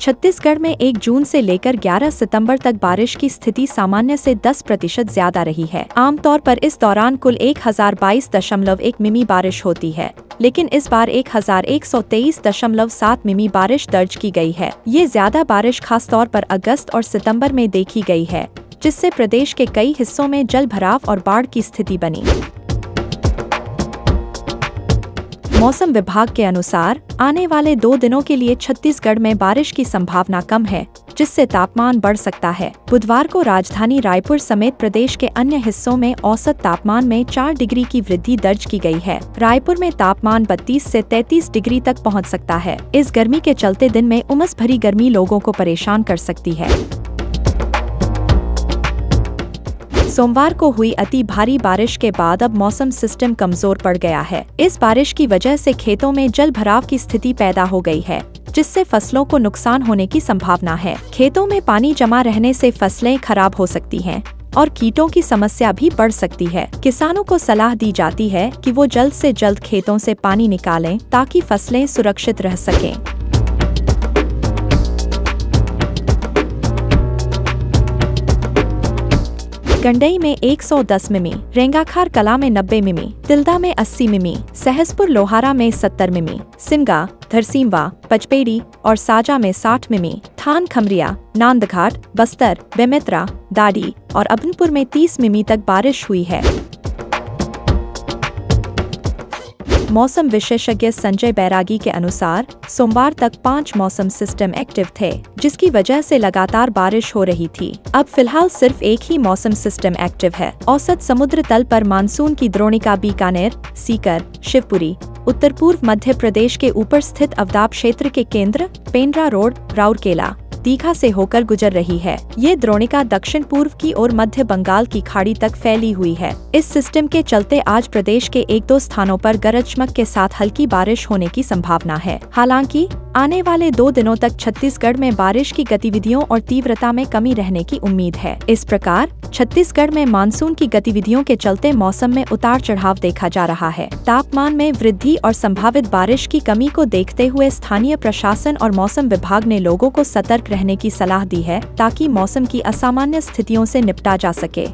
छत्तीसगढ़ में 1 जून से लेकर 11 सितंबर तक बारिश की स्थिति सामान्य से 10 प्रतिशत ज़्यादा रही है। आमतौर पर इस दौरान कुल एक हज़ार बाईस दशमलव एक मिमी बारिश होती है, लेकिन इस बार एक हज़ार एक सौ तेईस दशमलव सात मिमी बारिश दर्ज की गई है। ये ज़्यादा बारिश खास तौर पर अगस्त और सितंबर में देखी गई है, जिससे प्रदेश के कई हिस्सों में जल भराव और बाढ़ की स्थिति बनी। मौसम विभाग के अनुसार, आने वाले दो दिनों के लिए छत्तीसगढ़ में बारिश की संभावना कम है, जिससे तापमान बढ़ सकता है। बुधवार को राजधानी रायपुर समेत प्रदेश के अन्य हिस्सों में औसत तापमान में चार डिग्री की वृद्धि दर्ज की गई है। रायपुर में तापमान 32 से 33 डिग्री तक पहुँच सकता है। इस गर्मी के चलते दिन में उमस भरी गर्मी लोगों को परेशान कर सकती है। सोमवार को हुई अति भारी बारिश के बाद अब मौसम सिस्टम कमज़ोर पड़ गया है। इस बारिश की वजह से खेतों में जल भराव की स्थिति पैदा हो गई है, जिससे फ़सलों को नुकसान होने की संभावना है। खेतों में पानी जमा रहने से फ़सलें खराब हो सकती हैं और कीटों की समस्या भी बढ़ सकती है। किसानों को सलाह दी जाती है कि वो जल्द से जल्द खेतों से पानी निकालें ताकि फ़सलें सुरक्षित रह सकें। गंडई में 110 मिमी, रेंगाखार कला में 90 मिमी, तिल्दा में 80 मिमी सहसपुर लोहारा में 70 मिमी, सिमगा धरसीमवा पचपेड़ी और साजा में 60 मिमी, थान खमरिया, नांदघाट, बस्तर, बेमेत्रा, दाडी और अभनपुर में 30 मिमी तक बारिश हुई है। मौसम विशेषज्ञ संजय बैरागी के अनुसार, सोमवार तक पाँच मौसम सिस्टम एक्टिव थे, जिसकी वजह से लगातार बारिश हो रही थी। अब फ़िलहाल सिर्फ़ एक ही मौसम सिस्टम एक्टिव है। औसत समुद्र तल पर मानसून की द्रोणिका बीकानेर, सीकर, शिवपुरी, उत्तर पूर्व मध्य प्रदेश के ऊपर स्थित अवदाब क्षेत्र के केंद्र, पेंड्रा रोड, राउरकेला। दीघा से होकर गुजर रही है। ये द्रोणिका दक्षिण पूर्व की और मध्य बंगाल की खाड़ी तक फैली हुई है। इस सिस्टम के चलते आज प्रदेश के एक दो स्थानों पर गरज चमक के साथ हल्की बारिश होने की संभावना है। हालाँकि आने वाले दो दिनों तक छत्तीसगढ़ में बारिश की गतिविधियों और तीव्रता में कमी रहने की उम्मीद है। इस प्रकार, छत्तीसगढ़ में मानसून की गतिविधियों के चलते मौसम में उतार चढ़ाव देखा जा रहा है। तापमान में वृद्धि और संभावित बारिश की कमी को देखते हुए स्थानीय प्रशासन और मौसम विभाग ने लोगों को सतर्क रहने की सलाह दी है ताकि मौसम की असामान्य स्थितियों से निपटा जा सके।